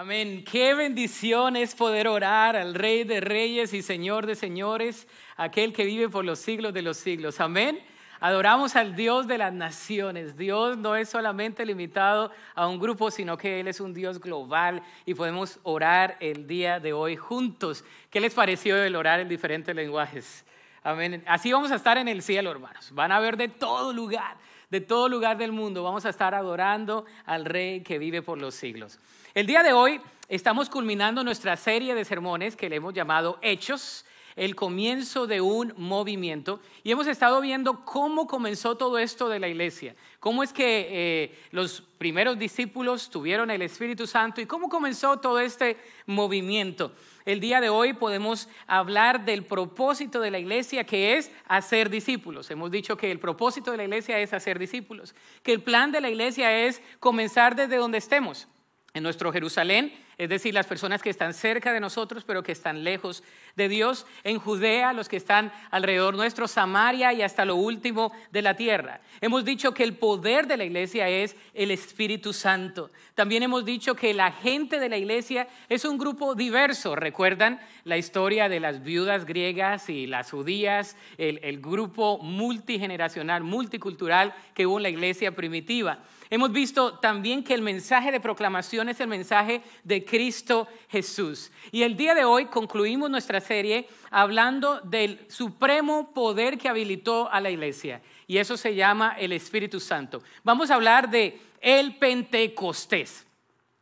Amén. Qué bendición es poder orar al Rey de Reyes y Señor de Señores, aquel que vive por los siglos de los siglos. Amén. Adoramos al Dios de las naciones. Dios no es solamente limitado a un grupo, sino que Él es un Dios global y podemos orar el día de hoy juntos. ¿Qué les pareció el orar en diferentes lenguajes? Amén. Así vamos a estar en el cielo, hermanos. Van a ver de todo lugar, de todo lugar del mundo. Vamos a estar adorando al Rey que vive por los siglos. El día de hoy estamos culminando nuestra serie de sermones que le hemos llamado Hechos, el comienzo de un movimiento. Y hemos estado viendo cómo comenzó todo esto de la iglesia, cómo es que eh, los primeros discípulos tuvieron el Espíritu Santo y cómo comenzó todo este movimiento. El día de hoy podemos hablar del propósito de la iglesia que es hacer discípulos. Hemos dicho que el propósito de la iglesia es hacer discípulos, que el plan de la iglesia es comenzar desde donde estemos en nuestro Jerusalén, es decir, las personas que están cerca de nosotros, pero que están lejos de Dios, en Judea, los que están alrededor nuestro, Samaria y hasta lo último de la tierra. Hemos dicho que el poder de la iglesia es el Espíritu Santo. También hemos dicho que la gente de la iglesia es un grupo diverso. ¿Recuerdan la historia de las viudas griegas y las judías? El, grupo multigeneracional, multicultural que hubo en la iglesia primitiva. Hemos visto también que el mensaje de proclamación es el mensaje de Cristo Jesús. Y el día de hoy concluimos nuestra serie hablando del supremo poder que habilitó a la iglesia. Y eso se llama el Espíritu Santo. Vamos a hablar de el Pentecostés.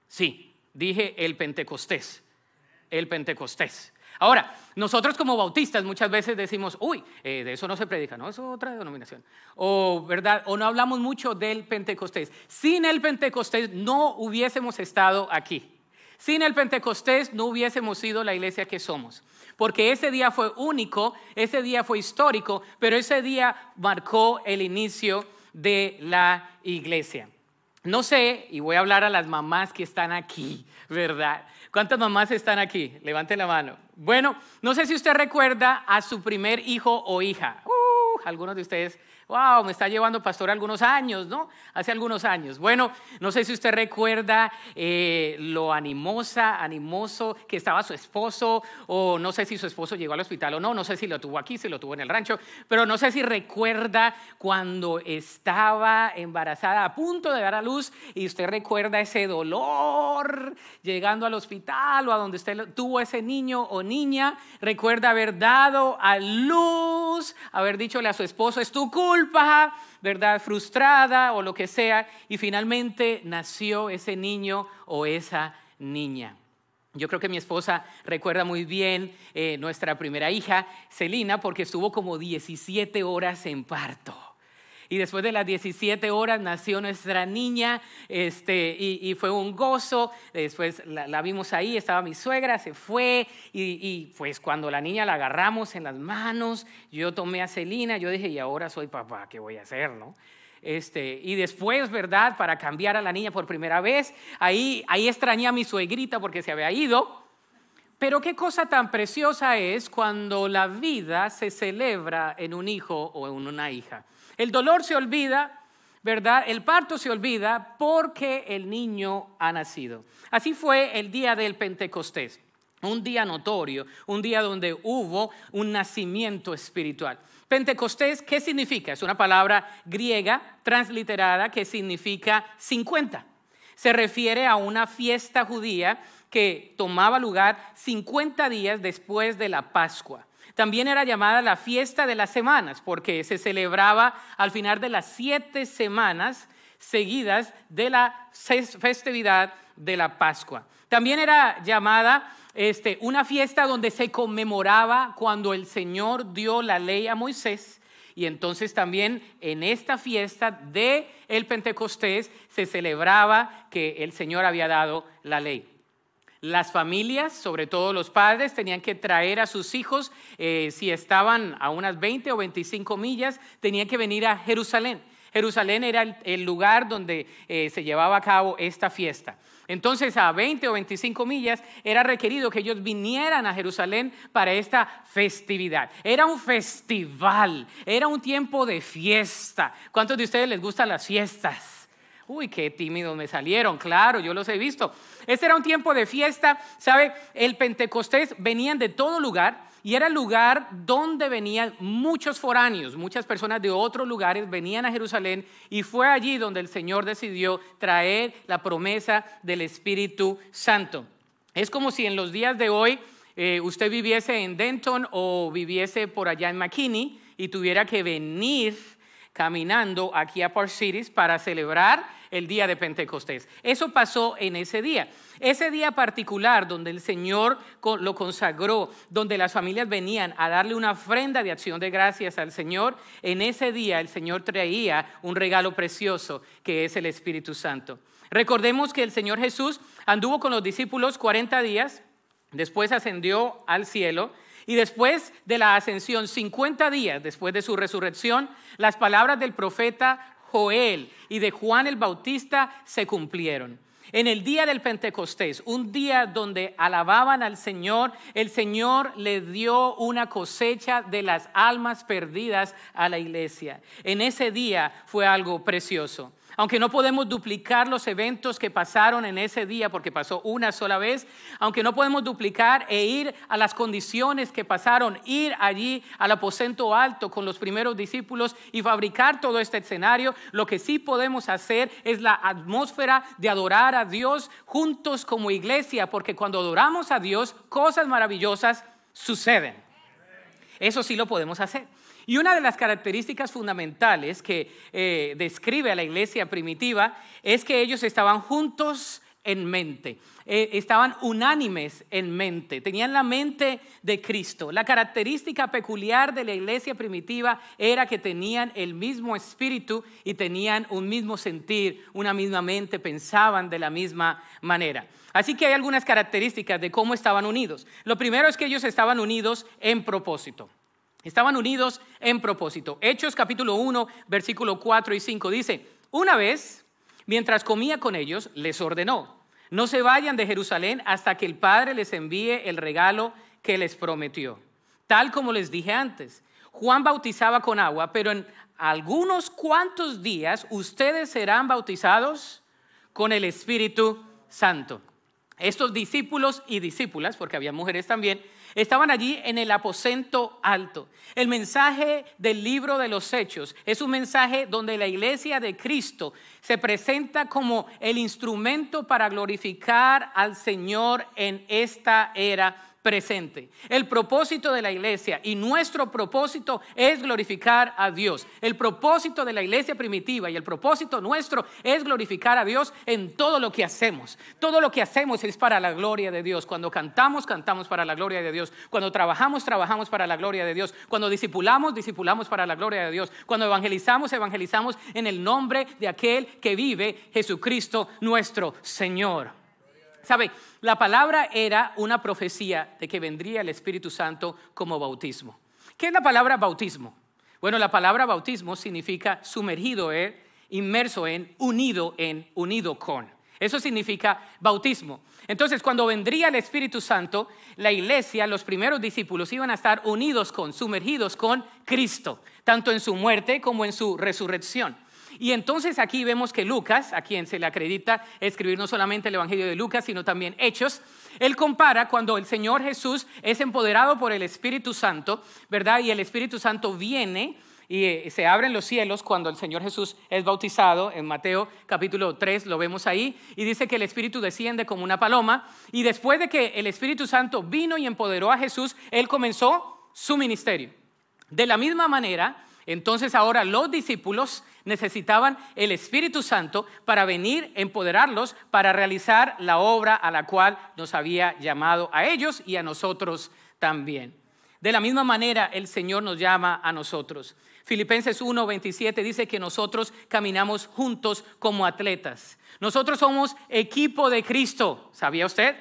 Sí, dije el Pentecostés. El Pentecostés. Ahora, nosotros como bautistas muchas veces decimos, uy, eh, de eso no se predica, no, eso es otra denominación. O, ¿verdad? o no hablamos mucho del Pentecostés. Sin el Pentecostés no hubiésemos estado aquí. Sin el Pentecostés no hubiésemos sido la iglesia que somos. Porque ese día fue único, ese día fue histórico, pero ese día marcó el inicio de la iglesia. No sé, y voy a hablar a las mamás que están aquí, ¿verdad? ¿Cuántas mamás están aquí? Levante la mano. Bueno, no sé si usted recuerda a su primer hijo o hija. Uh, algunos de ustedes wow, me está llevando pastor algunos años, ¿no? Hace algunos años. Bueno, no sé si usted recuerda eh, lo animosa, animoso que estaba su esposo, o no sé si su esposo llegó al hospital o no, no sé si lo tuvo aquí, si lo tuvo en el rancho, pero no sé si recuerda cuando estaba embarazada a punto de dar a luz y usted recuerda ese dolor llegando al hospital o a donde usted tuvo ese niño o niña, recuerda haber dado a luz, haber dichole a su esposo, es tu culpa culpa, ¿verdad? Frustrada o lo que sea, y finalmente nació ese niño o esa niña. Yo creo que mi esposa recuerda muy bien eh, nuestra primera hija, Celina, porque estuvo como 17 horas en parto. Y después de las 17 horas nació nuestra niña este, y, fue un gozo. Después la, vimos ahí, estaba mi suegra, se fue y, pues cuando la niña la agarramos en las manos, yo tomé a Celina, yo dije, y ahora soy papá, ¿qué voy a hacer? no? Este, y después, ¿verdad? Para cambiar a la niña por primera vez, ahí, ahí extrañé a mi suegrita porque se había ido. Pero qué cosa tan preciosa es cuando la vida se celebra en un hijo o en una hija. El dolor se olvida, ¿verdad? El parto se olvida porque el niño ha nacido. Así fue el día del Pentecostés, un día notorio, un día donde hubo un nacimiento espiritual. Pentecostés, ¿qué significa? Es una palabra griega transliterada que significa 50. Se refiere a una fiesta judía que tomaba lugar 50 días después de la Pascua. También era llamada la fiesta de las semanas, porque se celebraba al final de las siete semanas seguidas de la festividad de la Pascua. También era llamada este, una fiesta donde se conmemoraba cuando el Señor dio la ley a Moisés. Y entonces también en esta fiesta de el Pentecostés se celebraba que el Señor había dado la ley. Las familias, sobre todo los padres, tenían que traer a sus hijos, eh, si estaban a unas 20 o 25 millas, tenían que venir a Jerusalén. Jerusalén era el, lugar donde eh, se llevaba a cabo esta fiesta. Entonces a 20 o 25 millas era requerido que ellos vinieran a Jerusalén para esta festividad. Era un festival, era un tiempo de fiesta. ¿Cuántos de ustedes les gustan las fiestas? Uy, qué tímidos me salieron, claro, yo los he visto. Este era un tiempo de fiesta, ¿sabe? El Pentecostés venían de todo lugar y era el lugar donde venían muchos foráneos, muchas personas de otros lugares venían a Jerusalén y fue allí donde el Señor decidió traer la promesa del Espíritu Santo. Es como si en los días de hoy eh, usted viviese en Denton o viviese por allá en McKinney y tuviera que venir caminando aquí a Park Cities para celebrar el día de Pentecostés. Eso pasó en ese día. Ese día particular donde el Señor lo consagró, donde las familias venían a darle una ofrenda de acción de gracias al Señor, en ese día el Señor traía un regalo precioso que es el Espíritu Santo. Recordemos que el Señor Jesús anduvo con los discípulos 40 días, después ascendió al cielo y después de la ascensión, 50 días después de su resurrección, las palabras del profeta Joel y de Juan el Bautista se cumplieron. En el día del Pentecostés, un día donde alababan al Señor, el Señor le dio una cosecha de las almas perdidas a la iglesia. En ese día fue algo precioso. Aunque no podemos duplicar los eventos que pasaron en ese día, porque pasó una sola vez, aunque no podemos duplicar e ir a las condiciones que pasaron, ir allí al aposento alto con los primeros discípulos y fabricar todo este escenario, lo que sí podemos hacer es la atmósfera de adorar a Dios juntos como iglesia, porque cuando adoramos a Dios, cosas maravillosas suceden. Eso sí lo podemos hacer. Y una de las características fundamentales que eh, describe a la iglesia primitiva es que ellos estaban juntos en mente, eh, estaban unánimes en mente, tenían la mente de Cristo. La característica peculiar de la iglesia primitiva era que tenían el mismo espíritu y tenían un mismo sentir, una misma mente, pensaban de la misma manera. Así que hay algunas características de cómo estaban unidos. Lo primero es que ellos estaban unidos en propósito. Estaban unidos en propósito. Hechos capítulo 1, versículo 4 y 5 dice, una vez, mientras comía con ellos, les ordenó, no se vayan de Jerusalén hasta que el Padre les envíe el regalo que les prometió. Tal como les dije antes, Juan bautizaba con agua, pero en algunos cuantos días ustedes serán bautizados con el Espíritu Santo. Estos discípulos y discípulas, porque había mujeres también, estaban allí en el aposento alto. El mensaje del libro de los Hechos es un mensaje donde la iglesia de Cristo se presenta como el instrumento para glorificar al Señor en esta era presente. El propósito de la iglesia y nuestro propósito es glorificar a Dios. El propósito de la iglesia primitiva y el propósito nuestro es glorificar a Dios en todo lo que hacemos. Todo lo que hacemos es para la gloria de Dios. Cuando cantamos, cantamos para la gloria de Dios. Cuando trabajamos, trabajamos para la gloria de Dios. Cuando discipulamos, discipulamos para la gloria de Dios. Cuando evangelizamos, evangelizamos en el nombre de aquel que vive, Jesucristo nuestro Señor. ¿Sabe? La palabra era una profecía de que vendría el Espíritu Santo como bautismo. ¿Qué es la palabra bautismo? Bueno, la palabra bautismo significa sumergido en, inmerso en, unido en, unido con. Eso significa bautismo. Entonces, cuando vendría el Espíritu Santo, la iglesia, los primeros discípulos iban a estar unidos con, sumergidos con Cristo, tanto en su muerte como en su resurrección. Y entonces aquí vemos que Lucas, a quien se le acredita escribir no solamente el Evangelio de Lucas, sino también Hechos, él compara cuando el Señor Jesús es empoderado por el Espíritu Santo, ¿verdad? Y el Espíritu Santo viene y eh, se abren los cielos cuando el Señor Jesús es bautizado. En Mateo capítulo 3 lo vemos ahí y dice que el Espíritu desciende como una paloma y después de que el Espíritu Santo vino y empoderó a Jesús, él comenzó su ministerio. De la misma manera, entonces ahora los discípulos necesitaban el Espíritu Santo para venir, empoderarlos, para realizar la obra a la cual nos había llamado a ellos y a nosotros también. De la misma manera, el Señor nos llama a nosotros. Filipenses 1:27 dice que nosotros caminamos juntos como atletas. Nosotros somos equipo de Cristo, ¿sabía usted?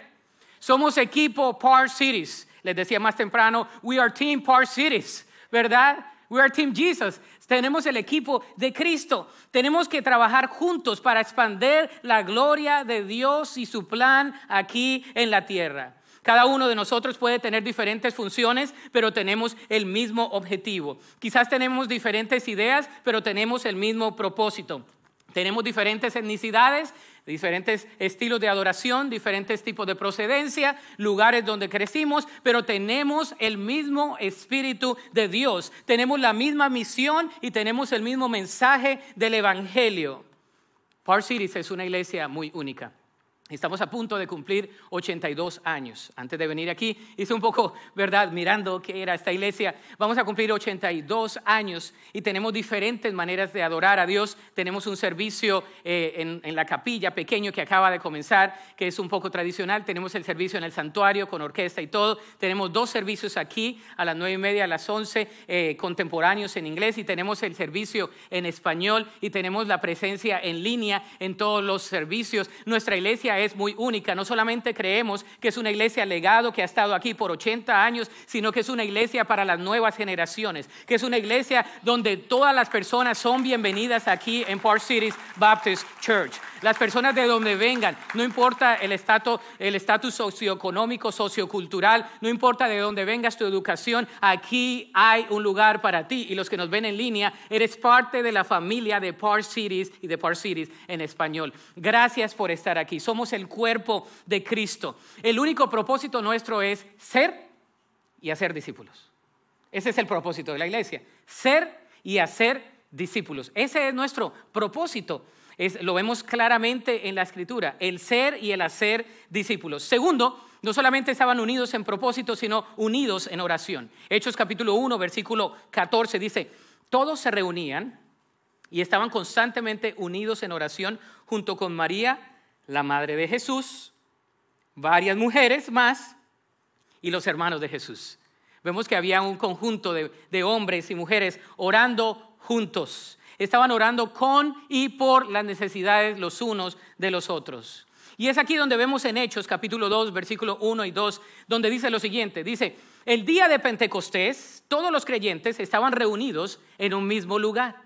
Somos equipo Par Cities. Les decía más temprano, we are team Par Cities, ¿verdad? We are Team Jesus. Tenemos el equipo de Cristo. Tenemos que trabajar juntos para expandir la gloria de Dios y su plan aquí en la tierra. Cada uno de nosotros puede tener diferentes funciones, pero tenemos el mismo objetivo. Quizás tenemos diferentes ideas, pero tenemos el mismo propósito. Tenemos diferentes etnicidades, diferentes estilos de adoración, diferentes tipos de procedencia, lugares donde crecimos, pero tenemos el mismo Espíritu de Dios, tenemos la misma misión y tenemos el mismo mensaje del Evangelio. Park Cities es una iglesia muy única. Estamos a punto de cumplir 82 años. Antes de venir aquí, hice un poco, ¿verdad? Mirando qué era esta iglesia. Vamos a cumplir 82 años y tenemos diferentes maneras de adorar a Dios. Tenemos un servicio eh, en, la capilla pequeño que acaba de comenzar, que es un poco tradicional. Tenemos el servicio en el santuario con orquesta y todo. Tenemos dos servicios aquí a las nueve y media, a las 11, eh, contemporáneos en inglés. Y tenemos el servicio en español y tenemos la presencia en línea en todos los servicios. Nuestra iglesia es muy única. No solamente creemos que es una iglesia legado que ha estado aquí por 80 años, sino que es una iglesia para las nuevas generaciones, que es una iglesia donde todas las personas son bienvenidas aquí en Park Cities Baptist Church. Las personas de donde vengan, no importa el estatus el estatus socioeconómico, sociocultural, no importa de dónde vengas tu educación, aquí hay un lugar para ti. Y los que nos ven en línea, eres parte de la familia de Park Cities y de Park Cities en español. Gracias por estar aquí. Somos el cuerpo de Cristo. El único propósito nuestro es ser y hacer discípulos. Ese es el propósito de la iglesia, ser y hacer discípulos. Ese es nuestro propósito. Lo vemos claramente en la escritura, el ser y el hacer discípulos. Segundo, no solamente estaban unidos en propósito, sino unidos en oración. Hechos capítulo 1, versículo 14 dice, todos se reunían y estaban constantemente unidos en oración junto con María, la madre de Jesús, varias mujeres más y los hermanos de Jesús. Vemos que había un conjunto de, hombres y mujeres orando juntos. Estaban orando con y por las necesidades los unos de los otros. Y es aquí donde vemos en Hechos capítulo 2, versículo 1 y 2, donde dice lo siguiente, dice, el día de Pentecostés todos los creyentes estaban reunidos en un mismo lugar.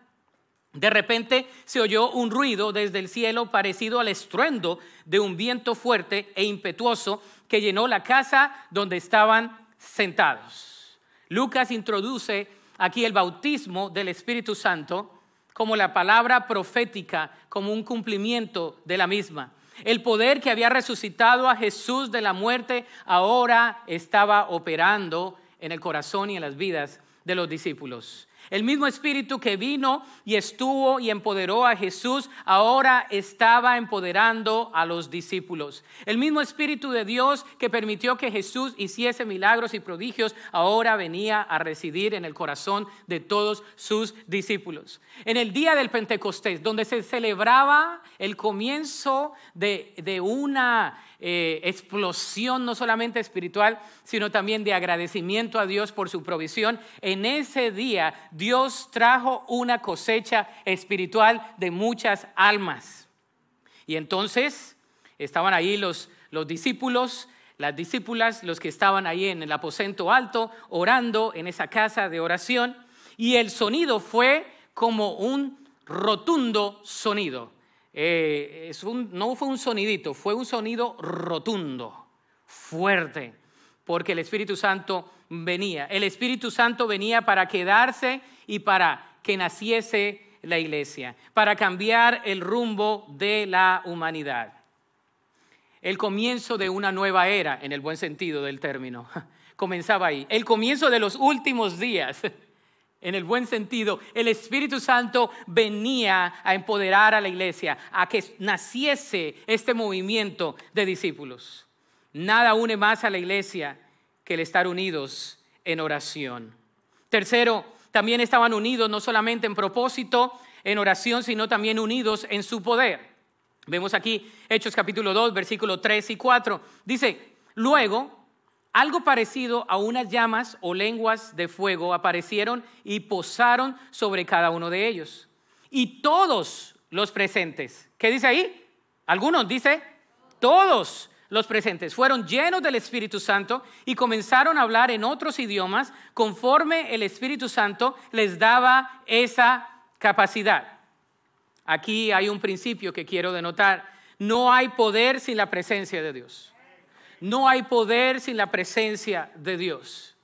De repente se oyó un ruido desde el cielo parecido al estruendo de un viento fuerte e impetuoso que llenó la casa donde estaban sentados. Lucas introduce aquí el bautismo del Espíritu Santo como la palabra profética, como un cumplimiento de la misma. El poder que había resucitado a Jesús de la muerte ahora estaba operando en el corazón y en las vidas de los discípulos. El mismo espíritu que vino y estuvo y empoderó a Jesús, ahora estaba empoderando a los discípulos. El mismo espíritu de Dios que permitió que Jesús hiciese milagros y prodigios, ahora venía a residir en el corazón de todos sus discípulos. En el día del Pentecostés, donde se celebraba el comienzo de, de una eh, explosión no solamente espiritual, sino también de agradecimiento a Dios por su provisión. En ese día Dios trajo una cosecha espiritual de muchas almas. Y entonces estaban ahí los, los discípulos, las discípulas, los que estaban ahí en el aposento alto, orando en esa casa de oración, y el sonido fue como un rotundo sonido. Eh, no fue un sonidito, fue un sonido rotundo, fuerte, porque el Espíritu Santo venía. El Espíritu Santo venía para quedarse y para que naciese la iglesia, para cambiar el rumbo de la humanidad. El comienzo de una nueva era, en el buen sentido del término, comenzaba ahí. El comienzo de los últimos días en el buen sentido, el Espíritu Santo venía a empoderar a la iglesia, a que naciese este movimiento de discípulos. Nada une más a la iglesia que el estar unidos en oración. Tercero, también estaban unidos no solamente en propósito, en oración, sino también unidos en su poder. Vemos aquí Hechos capítulo 2, versículo 3 y 4. Dice, luego algo parecido a unas llamas o lenguas de fuego aparecieron y posaron sobre cada uno de ellos. Y todos los presentes, ¿qué dice ahí? Algunos dice, todos los presentes fueron llenos del Espíritu Santo y comenzaron a hablar en otros idiomas conforme el Espíritu Santo les daba esa capacidad. Aquí hay un principio que quiero denotar. No hay poder sin la presencia de Dios. No hay poder sin la presencia de Dios.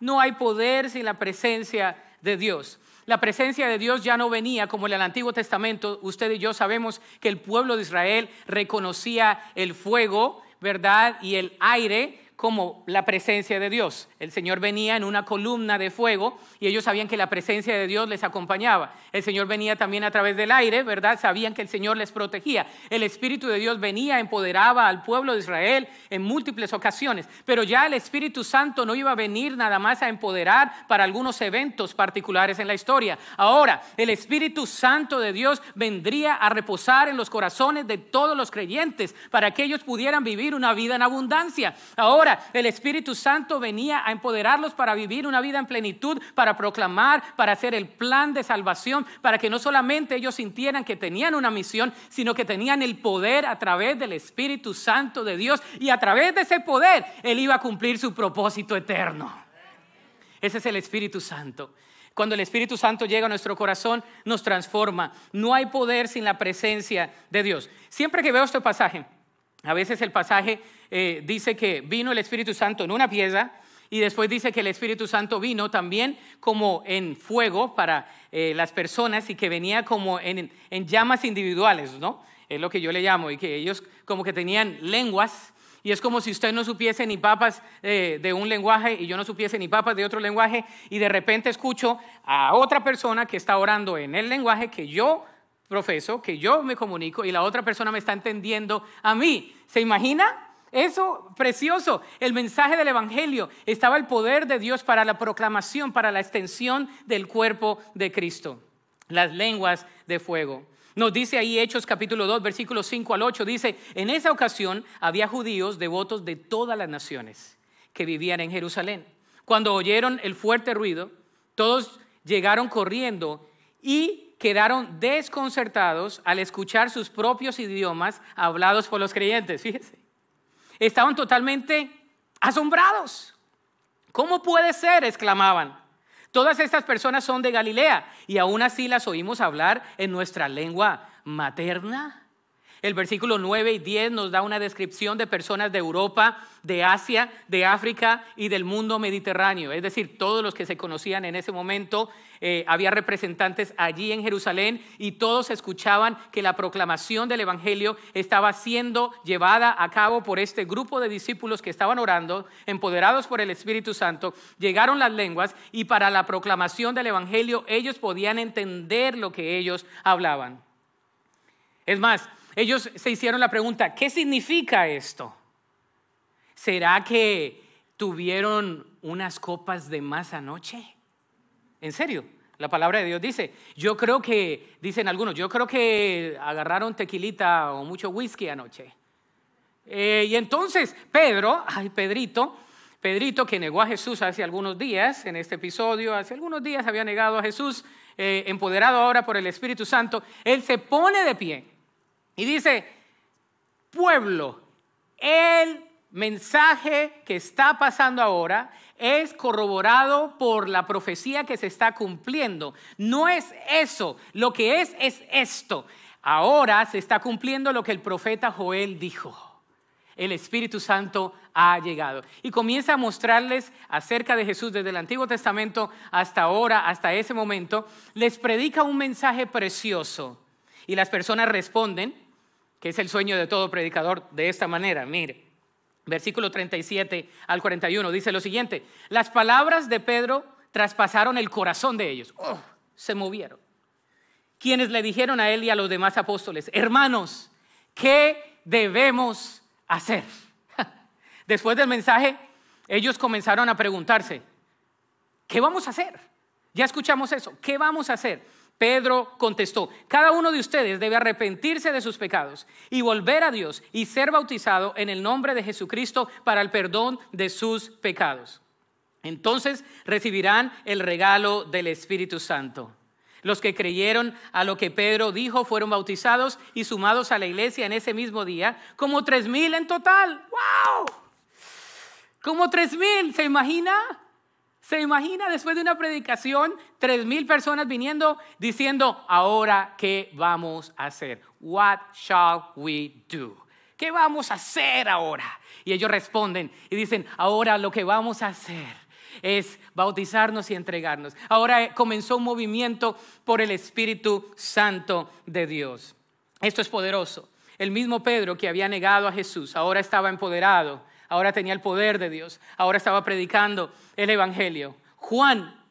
No hay poder sin la presencia de Dios. la presencia de Dios ya no venía como en el Antiguo Testamento. Usted y yo sabemos que el pueblo de Israel reconocía el fuego, ¿verdad? Y el aire como la presencia de Dios. El Señor venía en una columna de fuego y ellos sabían que la presencia de Dios les acompañaba. El Señor venía también a través del aire, ¿verdad? Sabían que el Señor les protegía. El Espíritu de Dios venía, empoderaba al pueblo de Israel en múltiples ocasiones. Pero ya el Espíritu Santo no iba a venir nada más a empoderar para algunos eventos particulares en la historia. Ahora, el Espíritu Santo de Dios vendría a reposar en los corazones de todos los creyentes para que ellos pudieran vivir una vida en abundancia. Ahora, el Espíritu Santo venía a empoderarlos para vivir una vida en plenitud, para proclamar, para hacer el plan de salvación, para que no solamente ellos sintieran que tenían una misión, sino que tenían el poder a través del Espíritu Santo de Dios y a través de ese poder Él iba a cumplir su propósito eterno. Ese es el Espíritu Santo. Cuando el Espíritu Santo llega a nuestro corazón, nos transforma. No hay poder sin la presencia de Dios. Siempre que veo este pasaje, a veces el pasaje eh, dice que vino el Espíritu Santo en una pieza y después dice que el Espíritu Santo vino también como en fuego para eh, las personas y que venía como en, llamas individuales, ¿no? Es lo que yo le llamo, y que ellos como que tenían lenguas y es como si usted no supiese ni papas eh, de un lenguaje y yo no supiese ni papas de otro lenguaje y de repente escucho a otra persona que está orando en el lenguaje que yo profeso, que yo me comunico y la otra persona me está entendiendo a mí. ¿Se imagina? Eso, precioso, el mensaje del Evangelio. Estaba el poder de Dios para la proclamación, para la extensión del cuerpo de Cristo. Las lenguas de fuego. Nos dice ahí Hechos capítulo 2, versículos 5 al 8, dice, en esa ocasión había judíos devotos de todas las naciones que vivían en Jerusalén. Cuando oyeron el fuerte ruido, todos llegaron corriendo y quedaron desconcertados al escuchar sus propios idiomas hablados por los creyentes. Fíjese estaban totalmente asombrados. ¿Cómo puede ser? exclamaban. Todas estas personas son de Galilea y aún así las oímos hablar en nuestra lengua materna. El versículo 9 y 10 nos da una descripción de personas de Europa, de Asia, de África y del mundo mediterráneo. Es decir, todos los que se conocían en ese momento, eh, había representantes allí en Jerusalén y todos escuchaban que la proclamación del Evangelio estaba siendo llevada a cabo por este grupo de discípulos que estaban orando, empoderados por el Espíritu Santo. Llegaron las lenguas y para la proclamación del Evangelio ellos podían entender lo que ellos hablaban. Es más, ellos se hicieron la pregunta, ¿qué significa esto? ¿Será que tuvieron unas copas de más anoche? ¿En serio? La palabra de Dios dice, yo creo que, dicen algunos, yo creo que agarraron tequilita o mucho whisky anoche. Eh, y entonces Pedro, ay Pedrito, Pedrito que negó a Jesús hace algunos días, en este episodio, hace algunos días había negado a Jesús, eh, empoderado ahora por el Espíritu Santo, él se pone de pie y dice, pueblo, el mensaje que está pasando ahora es corroborado por la profecía que se está cumpliendo. No es eso, lo que es es esto. Ahora se está cumpliendo lo que el profeta Joel dijo. El Espíritu Santo ha llegado. Y comienza a mostrarles acerca de Jesús desde el Antiguo Testamento hasta ahora, hasta ese momento. Les predica un mensaje precioso. Y las personas responden que es el sueño de todo predicador, de esta manera. Mire, versículo 37 al 41 dice lo siguiente, las palabras de Pedro traspasaron el corazón de ellos, oh, se movieron. Quienes le dijeron a él y a los demás apóstoles, hermanos, ¿qué debemos hacer? Después del mensaje, ellos comenzaron a preguntarse, ¿qué vamos a hacer? Ya escuchamos eso, ¿qué vamos a hacer? Pedro contestó, cada uno de ustedes debe arrepentirse de sus pecados y volver a Dios y ser bautizado en el nombre de Jesucristo para el perdón de sus pecados. Entonces recibirán el regalo del Espíritu Santo. Los que creyeron a lo que Pedro dijo fueron bautizados y sumados a la iglesia en ese mismo día, como tres mil en total. ¡Wow! Como tres mil, ¿se imagina? ¿Se imagina después de una predicación, tres mil personas viniendo diciendo, ahora qué vamos a hacer? What shall we do? ¿Qué vamos a hacer ahora? Y ellos responden y dicen, ahora lo que vamos a hacer es bautizarnos y entregarnos. Ahora comenzó un movimiento por el Espíritu Santo de Dios. Esto es poderoso. El mismo Pedro que había negado a Jesús, ahora estaba empoderado, ahora tenía el poder de Dios, ahora estaba predicando el Evangelio. Juan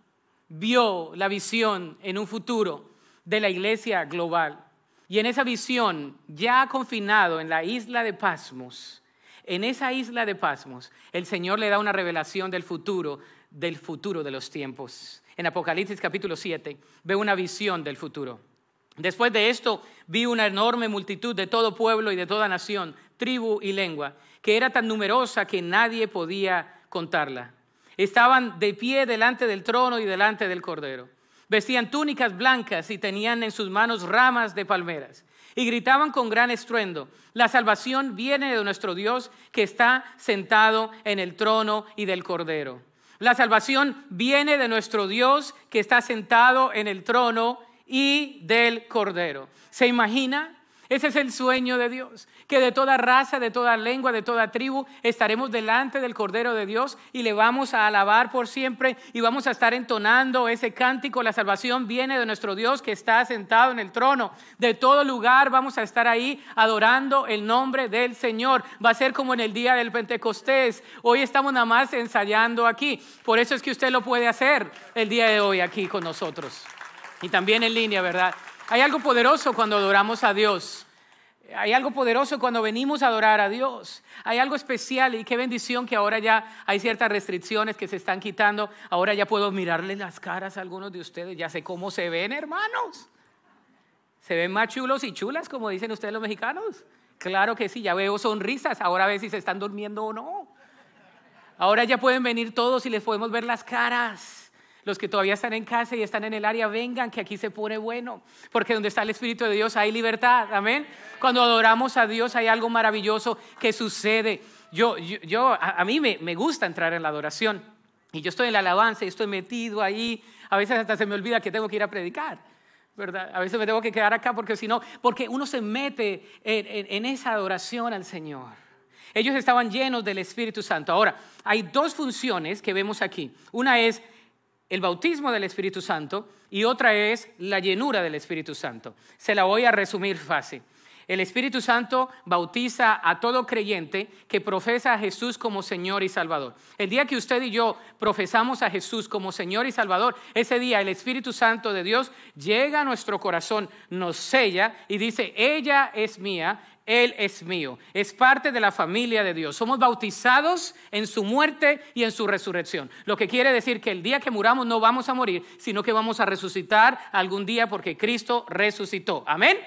vio la visión en un futuro de la iglesia global. Y en esa visión, ya confinado en la isla de Pasmos, en esa isla de Pasmos, el Señor le da una revelación del futuro, del futuro de los tiempos. En Apocalipsis capítulo 7 ve una visión del futuro. Después de esto vi una enorme multitud de todo pueblo y de toda nación, tribu y lengua, que era tan numerosa que nadie podía contarla. Estaban de pie delante del trono y delante del Cordero. Vestían túnicas blancas y tenían en sus manos ramas de palmeras. Y gritaban con gran estruendo, la salvación viene de nuestro Dios que está sentado en el trono y del Cordero. La salvación viene de nuestro Dios que está sentado en el trono y del Cordero. ¿Se imagina? Ese es el sueño de Dios, que de toda raza, de toda lengua, de toda tribu estaremos delante del Cordero de Dios y le vamos a alabar por siempre y vamos a estar entonando ese cántico. La salvación viene de nuestro Dios que está sentado en el trono. De todo lugar vamos a estar ahí adorando el nombre del Señor. Va a ser como en el día del Pentecostés. Hoy estamos nada más ensayando aquí. Por eso es que usted lo puede hacer el día de hoy aquí con nosotros. Y también en línea, ¿verdad? Hay algo poderoso cuando adoramos a Dios. Hay algo poderoso cuando venimos a adorar a Dios. Hay algo especial y qué bendición que ahora ya hay ciertas restricciones que se están quitando. Ahora ya puedo mirarle las caras a algunos de ustedes. Ya sé cómo se ven, hermanos. ¿Se ven más chulos y chulas, como dicen ustedes los mexicanos? Claro que sí, ya veo sonrisas. Ahora a ver si se están durmiendo o no. Ahora ya pueden venir todos y les podemos ver las caras. Los que todavía están en casa y están en el área, vengan, que aquí se pone bueno. Porque donde está el Espíritu de Dios hay libertad. Amén. Cuando adoramos a Dios hay algo maravilloso que sucede. Yo, yo, a, mí me, gusta entrar en la adoración. Y yo estoy en la alabanza y estoy metido ahí. A veces hasta se me olvida que tengo que ir a predicar. ¿verdad? A veces me tengo que quedar acá porque si no, porque uno se mete en, esa adoración al Señor. Ellos estaban llenos del Espíritu Santo. Ahora, hay dos funciones que vemos aquí. Una es el bautismo del Espíritu Santo y otra es la llenura del Espíritu Santo. Se la voy a resumir fácil. El Espíritu Santo bautiza a todo creyente que profesa a Jesús como Señor y Salvador. El día que usted y yo profesamos a Jesús como Señor y Salvador, ese día el Espíritu Santo de Dios llega a nuestro corazón, nos sella y dice, ella es mía él es mío, es parte de la familia de Dios. Somos bautizados en su muerte y en su resurrección. Lo que quiere decir que el día que muramos no vamos a morir, sino que vamos a resucitar algún día porque Cristo resucitó. Amén.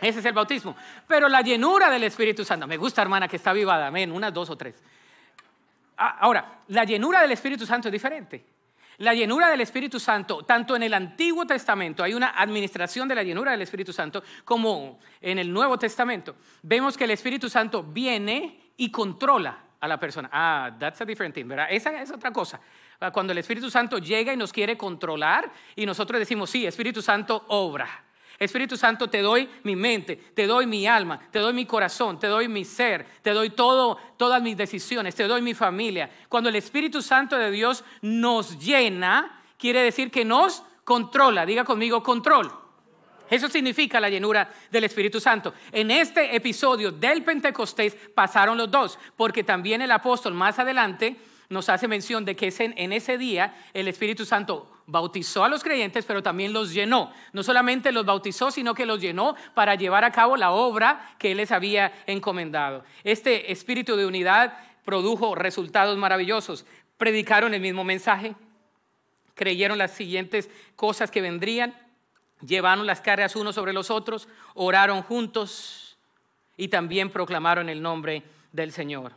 Ese es el bautismo. Pero la llenura del Espíritu Santo, me gusta hermana que está vivada, amén, unas dos o tres. Ah, ahora, la llenura del Espíritu Santo es diferente. La llenura del Espíritu Santo, tanto en el Antiguo Testamento, hay una administración de la llenura del Espíritu Santo, como en el Nuevo Testamento. Vemos que el Espíritu Santo viene y controla a la persona. Ah, that's a different thing, ¿verdad? Esa es otra cosa. Ah, cuando el Espíritu Santo llega y nos quiere controlar y nosotros decimos, sí, Espíritu Santo obra. Espíritu Santo, te doy mi mente, te doy mi alma, te doy mi corazón, te doy mi ser, te doy todo, todas mis decisiones, te doy mi familia. Cuando el Espíritu Santo de Dios nos llena, quiere decir que nos controla. Diga conmigo, control. Eso significa la llenura del Espíritu Santo. En este episodio del Pentecostés pasaron los dos, porque también el apóstol más adelante nos hace mención de que en ese día el Espíritu Santo bautizó a los creyentes, pero también los llenó. No solamente los bautizó, sino que los llenó para llevar a cabo la obra que Él les había encomendado. Este espíritu de unidad produjo resultados maravillosos. Predicaron el mismo mensaje, creyeron las siguientes cosas que vendrían, llevaron las cargas unos sobre los otros, oraron juntos y también proclamaron el nombre del Señor.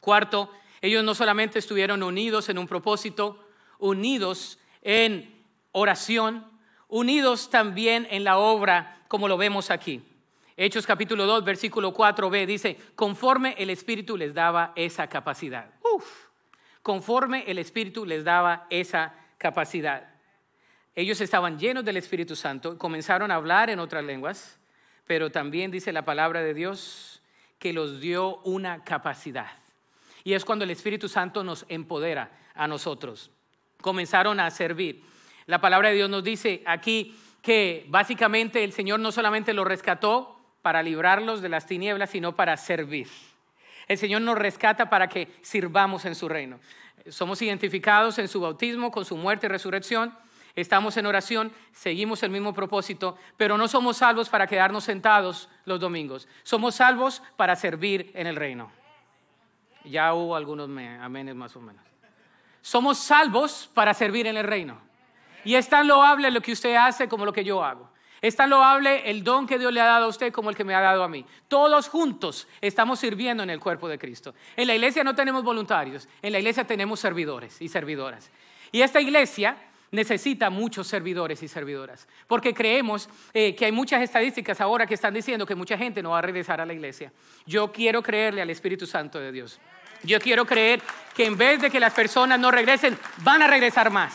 Cuarto, ellos no solamente estuvieron unidos en un propósito, unidos en oración, unidos también en la obra, como lo vemos aquí. Hechos capítulo 2, versículo 4b dice, conforme el Espíritu les daba esa capacidad. Uf, conforme el Espíritu les daba esa capacidad. Ellos estaban llenos del Espíritu Santo, comenzaron a hablar en otras lenguas, pero también dice la palabra de Dios que los dio una capacidad. Y es cuando el Espíritu Santo nos empodera a nosotros. Comenzaron a servir. La palabra de Dios nos dice aquí que básicamente el Señor no solamente los rescató para librarlos de las tinieblas, sino para servir. El Señor nos rescata para que sirvamos en su reino. Somos identificados en su bautismo, con su muerte y resurrección. Estamos en oración, seguimos el mismo propósito, pero no somos salvos para quedarnos sentados los domingos. Somos salvos para servir en el reino. Ya hubo algunos amenes más o menos. Somos salvos para servir en el reino. Y es tan loable lo que usted hace como lo que yo hago. Es tan loable el don que Dios le ha dado a usted como el que me ha dado a mí. Todos juntos estamos sirviendo en el cuerpo de Cristo. En la iglesia no tenemos voluntarios, en la iglesia tenemos servidores y servidoras. Y esta iglesia necesita muchos servidores y servidoras, porque creemos eh, que hay muchas estadísticas ahora que están diciendo que mucha gente no va a regresar a la iglesia. Yo quiero creerle al Espíritu Santo de Dios. Yo quiero creer que en vez de que las personas no regresen, van a regresar más.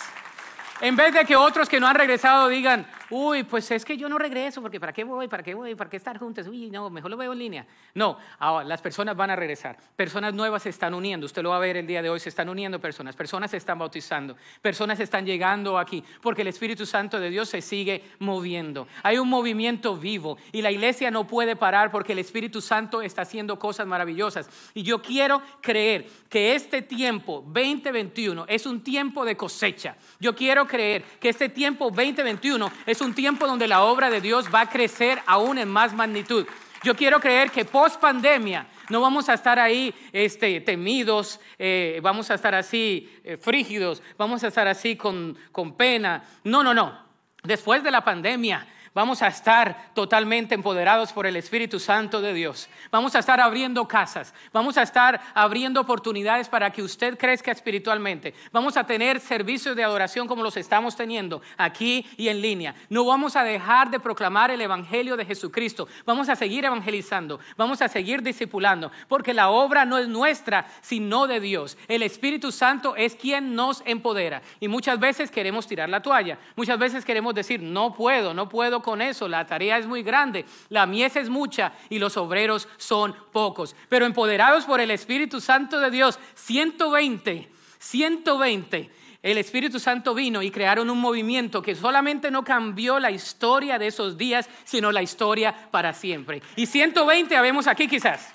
En vez de que otros que no han regresado digan, uy, pues es que yo no regreso, porque ¿para qué voy? ¿Para qué voy? ¿Para qué estar juntos? Uy, no, mejor lo veo en línea. No, ahora las personas van a regresar. Personas nuevas se están uniendo. Usted lo va a ver el día de hoy, se están uniendo personas. Personas se están bautizando. Personas están llegando aquí, porque el Espíritu Santo de Dios se sigue moviendo. Hay un movimiento vivo y la iglesia no puede parar porque el Espíritu Santo está haciendo cosas maravillosas. Y yo quiero creer que este tiempo 2021 es un tiempo de cosecha. Yo quiero creer que este tiempo 2021 es es un tiempo donde la obra de Dios va a crecer aún en más magnitud. Yo quiero creer que post pandemia no vamos a estar ahí este, temidos, eh, vamos a estar así eh, frígidos, vamos a estar así con, con pena. No, no, no. Después de la pandemia Vamos a estar totalmente empoderados por el Espíritu Santo de Dios. Vamos a estar abriendo casas. Vamos a estar abriendo oportunidades para que usted crezca espiritualmente. Vamos a tener servicios de adoración como los estamos teniendo aquí y en línea. No vamos a dejar de proclamar el Evangelio de Jesucristo. Vamos a seguir evangelizando. Vamos a seguir discipulando. Porque la obra no es nuestra, sino de Dios. El Espíritu Santo es quien nos empodera. Y muchas veces queremos tirar la toalla. Muchas veces queremos decir, no puedo, no puedo con eso, la tarea es muy grande, la mies es mucha y los obreros son pocos. Pero empoderados por el Espíritu Santo de Dios, 120, 120 el Espíritu Santo vino y crearon un movimiento que solamente no cambió la historia de esos días, sino la historia para siempre. Y 120 habemos aquí quizás.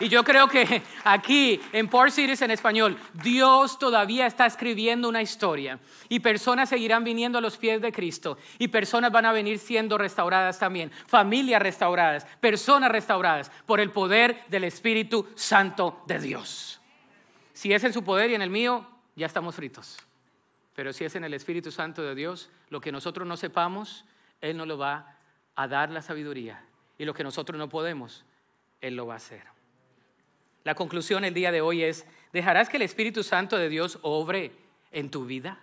Y yo creo que aquí en Port Cities en español, Dios todavía está escribiendo una historia y personas seguirán viniendo a los pies de Cristo y personas van a venir siendo restauradas también, familias restauradas, personas restauradas por el poder del Espíritu Santo de Dios. Si es en su poder y en el mío, ya estamos fritos. Pero si es en el Espíritu Santo de Dios, lo que nosotros no sepamos, Él nos lo va a dar la sabiduría. Y lo que nosotros no podemos, Él lo va a hacer. La conclusión el día de hoy es, ¿dejarás que el Espíritu Santo de Dios obre en tu vida?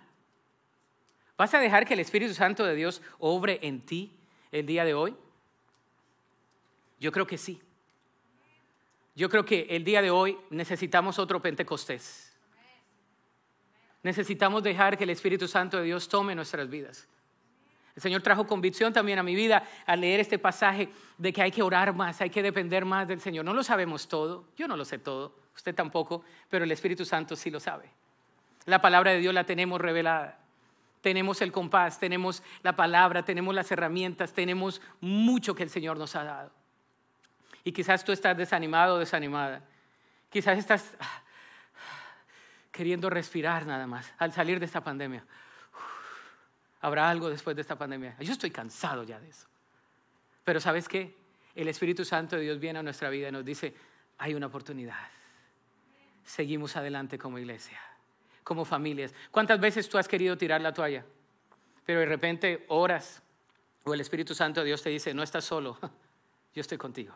¿Vas a dejar que el Espíritu Santo de Dios obre en ti el día de hoy? Yo creo que sí. Yo creo que el día de hoy necesitamos otro Pentecostés. Necesitamos dejar que el Espíritu Santo de Dios tome nuestras vidas. El Señor trajo convicción también a mi vida al leer este pasaje de que hay que orar más, hay que depender más del Señor. No lo sabemos todo, yo no lo sé todo, usted tampoco, pero el Espíritu Santo sí lo sabe. La palabra de Dios la tenemos revelada. Tenemos el compás, tenemos la palabra, tenemos las herramientas, tenemos mucho que el Señor nos ha dado. Y quizás tú estás desanimado o desanimada. Quizás estás ah, queriendo respirar nada más al salir de esta pandemia. Habrá algo después de esta pandemia. Yo estoy cansado ya de eso. Pero ¿sabes qué? El Espíritu Santo de Dios viene a nuestra vida y nos dice, hay una oportunidad. Seguimos adelante como iglesia, como familias. ¿Cuántas veces tú has querido tirar la toalla? Pero de repente oras o el Espíritu Santo de Dios te dice, no estás solo, yo estoy contigo.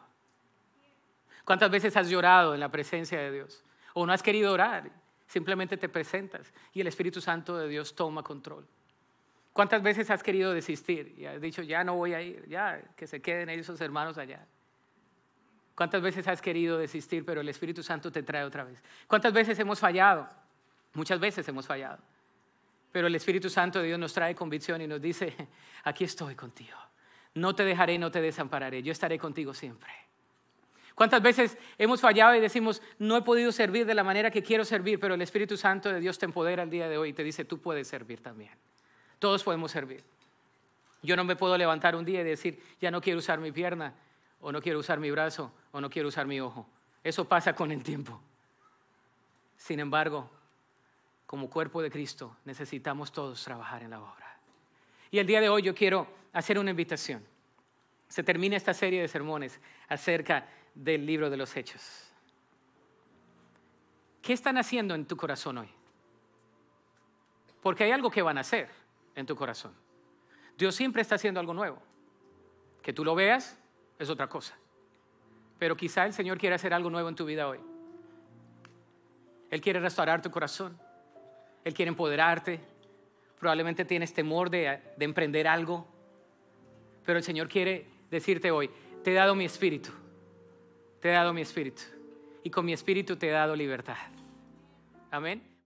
¿Cuántas veces has llorado en la presencia de Dios? O no has querido orar, simplemente te presentas y el Espíritu Santo de Dios toma control. ¿Cuántas veces has querido desistir y has dicho, ya no voy a ir, ya, que se queden esos hermanos allá? ¿Cuántas veces has querido desistir, pero el Espíritu Santo te trae otra vez? ¿Cuántas veces hemos fallado? Muchas veces hemos fallado. Pero el Espíritu Santo de Dios nos trae convicción y nos dice, aquí estoy contigo. No te dejaré, no te desampararé. Yo estaré contigo siempre. ¿Cuántas veces hemos fallado y decimos, no he podido servir de la manera que quiero servir, pero el Espíritu Santo de Dios te empodera el día de hoy y te dice, tú puedes servir también. Todos podemos servir. Yo no me puedo levantar un día y decir, ya no quiero usar mi pierna, o no quiero usar mi brazo, o no quiero usar mi ojo. Eso pasa con el tiempo. Sin embargo, como cuerpo de Cristo, necesitamos todos trabajar en la obra. Y el día de hoy yo quiero hacer una invitación. Se termina esta serie de sermones acerca del libro de los hechos. ¿Qué están haciendo en tu corazón hoy? Porque hay algo que van a hacer en tu corazón. Dios siempre está haciendo algo nuevo. Que tú lo veas es otra cosa. Pero quizá el Señor quiere hacer algo nuevo en tu vida hoy. Él quiere restaurar tu corazón. Él quiere empoderarte. Probablemente tienes temor de, de emprender algo. Pero el Señor quiere decirte hoy, te he dado mi espíritu te he dado mi espíritu y con mi espíritu te he dado libertad. Amén.